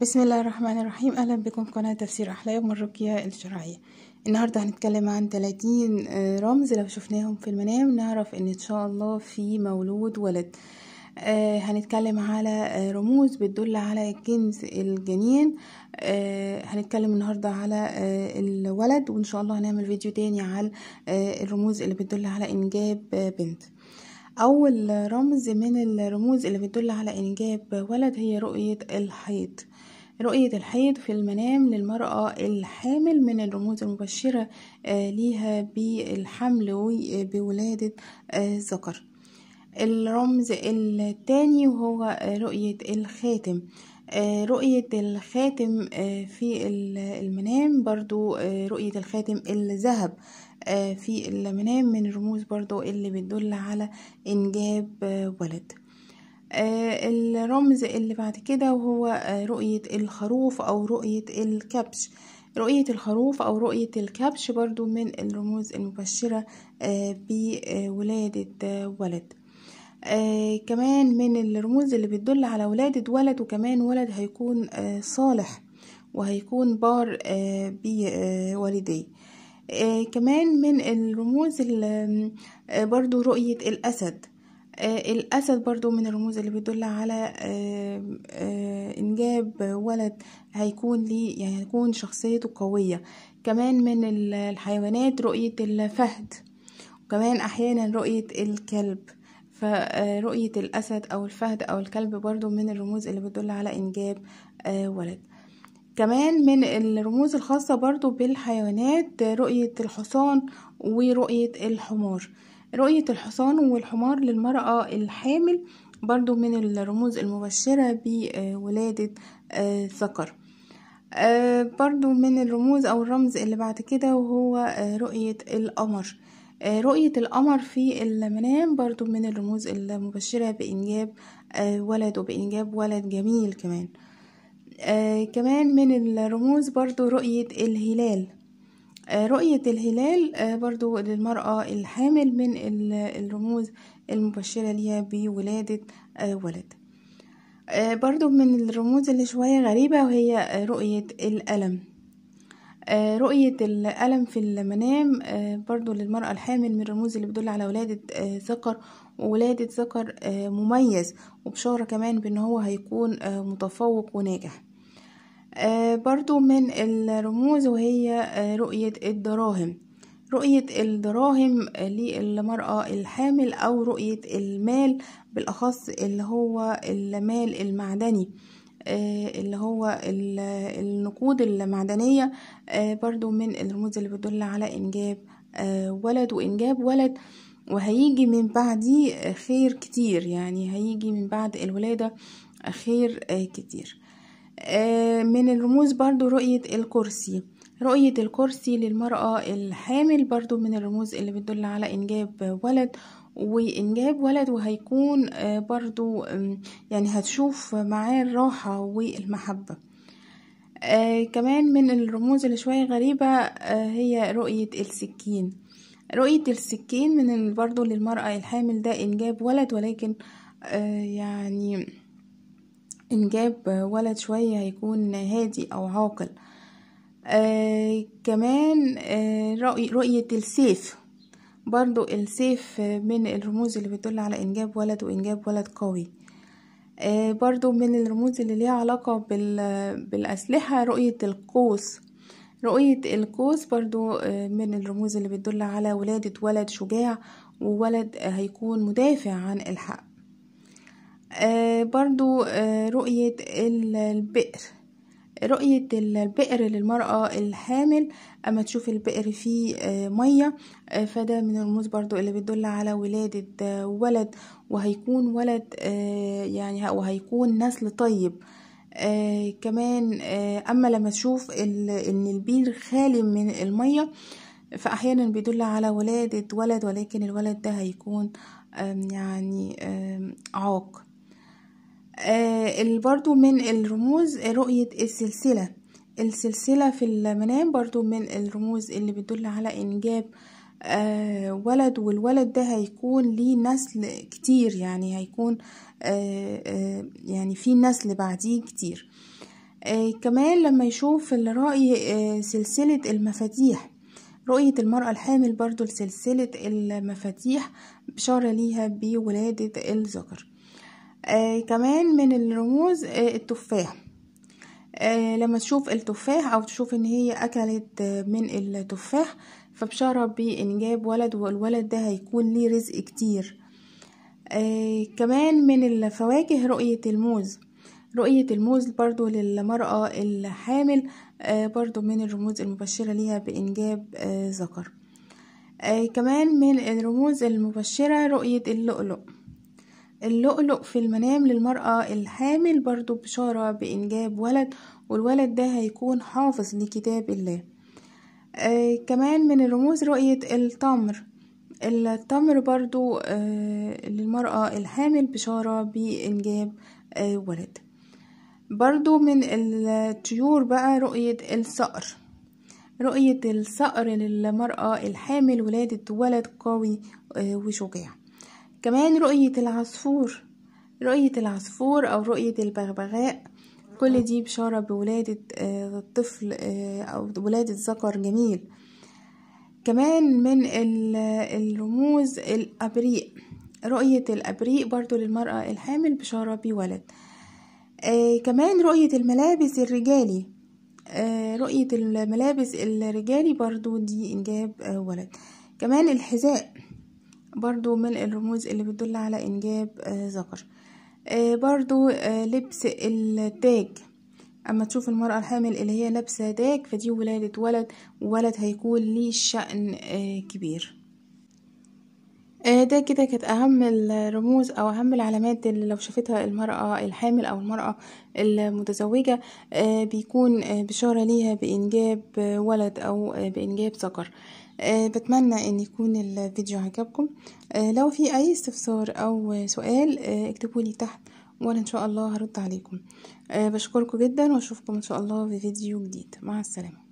بسم الله الرحمن الرحيم. أهلا بكم قناة تفسير أحلام الرقية الشرعية. النهاردة هنتكلم عن 30 رمز لو شفناهم في المنام. نعرف إن إن شاء الله في مولود ولد. آه هنتكلم على رموز بتدل على جنس الجنين. آه هنتكلم النهاردة على آه الولد وإن شاء الله هنعمل فيديو تاني على الرموز اللي بتدل على إنجاب بنت. أول رمز من الرموز اللي بتدل على إنجاب ولد هي رؤية الحيض. رؤية الحيض في المنام للمرأة الحامل من الرموز المبشرة ليها بالحمل وبولادة ذكر الرمز الثاني وهو رؤية الخاتم. رؤية الخاتم في المنام برضو رؤية الخاتم الذهب في المنام من الرموز برضو اللي بتدل على إنجاب ولد. الرمز اللي بعد كده وهو رؤية الخروف أو رؤية الكبش. رؤية الخروف أو رؤية الكبش برضو من الرموز المبشرة بولادة ولد. آه كمان من الرموز اللي بتدل على ولادة ولد وكمان ولد هيكون آه صالح وهيكون بار آه بوالديه. آه كمان من الرموز آه برضو رؤية الأسد. آه الأسد برضو من الرموز اللي بتدل على آه آه إنجاب ولد هيكون ليه يعني هيكون شخصيته قوية. كمان من الحيوانات رؤية الفهد وكمان أحيانا رؤية الكلب. فرؤية الأسد أو الفهد أو الكلب برضو من الرموز اللي بتدل على إنجاب ولد. كمان من الرموز الخاصة برضو بالحيوانات رؤية الحصان ورؤية الحمار. رؤية الحصان والحمار للمرأة الحامل برضو من الرموز المبشرة بولادة ذكر برضو من الرموز أو الرمز اللي بعد كده وهو رؤية القمر. رؤية القمر في المنام برضو من الرموز المبشرة بإنجاب ولد وبإنجاب ولد جميل كمان. كمان من الرموز برضو رؤية الهلال. رؤية الهلال برضو للمرأة الحامل من الرموز المبشرة ليها بولادة ولد. برضو من الرموز اللي شوية غريبة وهي رؤية الألم. رؤية الألم في المنام برضو للمرأة الحامل من الرموز اللي بتدل على ولادة ذكر وولادة ذكر مميز وبشارة كمان بأن هو هيكون متفوق وناجح. برضو من الرموز وهي رؤية الدراهم. رؤية الدراهم للمرأة الحامل أو رؤية المال بالأخص اللي هو المال المعدني اللي هو النقود المعدنية. برضو من الرموز اللي بتدل على إنجاب ولد وإنجاب ولد. وهيجي من بعديه خير كتير. يعني هيجي من بعد الولادة خير كتير. من الرموز برضو رؤية الكرسي. رؤية الكرسي للمرأة الحامل برضو من الرموز اللي بتدل على إنجاب ولد وإنجاب ولد وهيكون برضو يعني هتشوف معاه الراحة والمحبة. كمان من الرموز اللي شوية غريبة هي رؤية السكين. رؤية السكين من برضو للمرأة الحامل ده إنجاب ولد ولكن يعني إنجاب ولد شوية هيكون هادي أو عاقل. آه كمان آه رؤية السيف. برضو السيف من الرموز اللي بتدل على إنجاب ولد وإنجاب ولد قوي. آه برضو من الرموز اللي ليها علاقة بالأسلحة رؤية القوس. رؤية القوس برضو من الرموز اللي بتدل على ولادة ولد شجاع وولد هيكون مدافع عن الحق. آه برضو آه رؤية البئر. رؤية البئر للمرأة الحامل. أما تشوف البئر فيه آه مية فده من الرموز برضو اللي بتدل على ولادة ولد. وهيكون ولد يعني وهيكون نسل طيب. كمان أما لما تشوف إن البير خالي من المية فأحيانا بيدل على ولادة ولد ولكن الولد ده هيكون يعني عاق. آه برضو من الرموز رؤية السلسلة. السلسلة في المنام برضو من الرموز اللي بتدل على إنجاب آه ولد والولد ده هيكون ليه نسل كتير يعني هيكون آه آه يعني في نسل بعديه كتير. آه كمان لما يشوف الرأي آه سلسلة المفاتيح. رؤية المرأة الحامل برضو لسلسلة المفاتيح بشارة ليها بولادة الذكر آه كمان من الرموز آه التفاح. آه لما تشوف التفاح أو تشوف إن هي أكلت من التفاح فبشارة بإنجاب ولد والولد ده هيكون ليه رزق كتير. آه كمان من الفواكه رؤية الموز. رؤية الموز برضو للمرأة الحامل آه برضو من الرموز المبشرة ليها بإنجاب آه ذكر. آه كمان من الرموز المبشرة رؤية اللؤلؤ. اللؤلؤ في المنام للمرأة الحامل برضو بشارة بإنجاب ولد والولد ده هيكون حافظ لكتاب الله. آه كمان من الرموز رؤية التمر. التمر برضو آه للمرأة الحامل بشارة بإنجاب آه ولد. برضو من الطيور بقى رؤية الصقر. رؤية الصقر للمرأة الحامل ولادة ولد قوي وشجاع. كمان رؤية العصفور. رؤية العصفور أو رؤية البغبغاء كل دي بشارة بولادة طفل أو ولادة ذكر جميل. كمان من الرموز الأبريق رؤية الأبريق برضو للمرأة الحامل بشارة بولد. آه كمان رؤية الملابس الرجالي. آه رؤية الملابس الرجالي برضو دي إنجاب آه ولد. كمان الحذاء. برضو من الرموز اللي بتدل على إنجاب آه ذكر. آه برضو آه لبس التاج أما تشوف المرأة الحامل اللي هي لابسة تاج فدي ولادة ولد وولد هيكون ليه شأن كبير. ده كده كانت أهم الرموز أو أهم العلامات اللي لو شافتها المرأة الحامل أو المرأة المتزوجة بيكون بشارة ليها بإنجاب ولد أو بإنجاب ذكر. بتمنى إن يكون الفيديو عجبكم. لو في أي استفسار أو سؤال اكتبولي تحت وأنا إن شاء الله هرد عليكم. بشكركم جدا وأشوفكم إن شاء الله في فيديو جديد. مع السلامة.